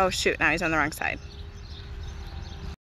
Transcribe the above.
Oh shoot, now he's on the wrong side.